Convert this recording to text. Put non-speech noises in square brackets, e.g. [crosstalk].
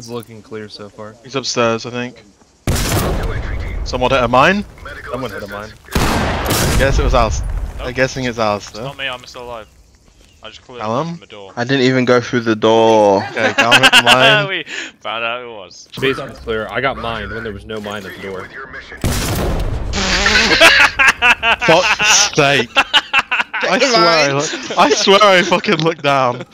It's looking clear so far. He's upstairs, I think. Someone hit a mine? Someone hit a mine. I guess it was ours. I'm guessing it's ours, It's not me, I'm still alive. I just cleared Alan? the door. I didn't even go through the door. Okay, Cal hit the mine. [laughs] we found out it was. Basement's clear. I got mined when there was no mine at the door. [laughs] Fuck's sake. [laughs] I swear I, I swear I fucking looked down.